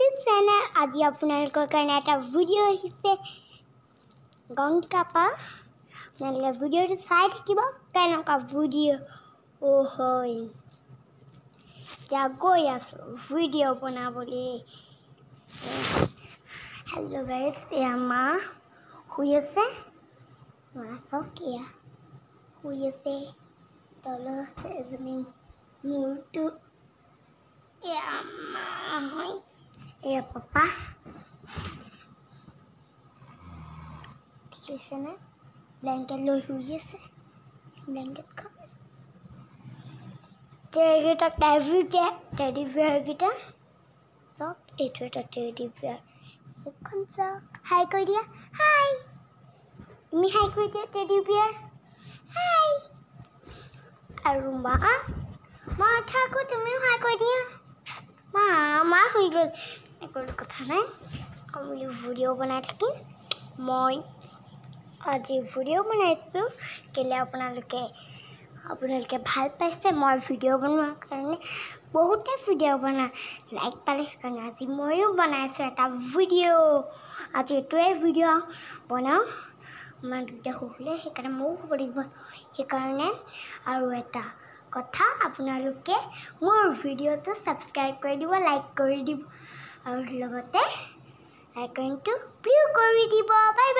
Channel আজি আপোনালোকৰ কাৰণে এটা ভিডিঅ' আহিছে গংকাপা আপোনালোকে ভিডিঅ'টো চাই থাকিব কেনেকুৱা ভিডিঅ' হয় এতিয়া গৈ আছোঁ ভিডিঅ' বনাবলৈ হেল্ল' গাইজ এয়া মা শুই আছে মা চাওক এয়া শুই আছে তলত এজনী মূৰটো এয়া এয়া পাপা দেখিছেনে ব্লেংকেট লৈ শুই আছে ব্লেংকেটখন এইকেইটা টেভিতে টেডি বিয়াৰকেইটা চাওক এইটো এটা টেডি বিয়াৰ মুখখন চাওক হাই কৰি দিয়া হাই তুমি হাই কৰি দিয়া টেডি বিয়াৰ হাই আৰু মা মা থাকো তুমিও হাই কৰি দিয়া মা মা শুই গ'ল একো কথা নাই আমি ভিডিঅ' বনাই থাকিম মই আজি ভিডিঅ' বনাইছোঁ। কেলৈ আপোনালোকে আপোনালোকে ভাল পাইছে মই ভিডিঅ' বনোৱাৰ কাৰণে? বহুতে ভিডিঅ' বনাই লাইক পালে সেইকাৰণে আজি ময়ো বনাইছোঁ এটা ভিডিঅ' আজি এইটোৱে ভিডিঅ' বনাওঁ। আমাৰ দুটা শুলে সেইকাৰণে ময়ো শুব লাগিব। সেইকাৰণে আৰু এটা কথা আপোনালোকে মোৰ ভিডিঅ'টো ছাবস্ক্ৰাইব কৰি দিব লাইক কৰি দিব। আৰু লগতে আইকনটো প্ৰিয় কৰি দিব বাই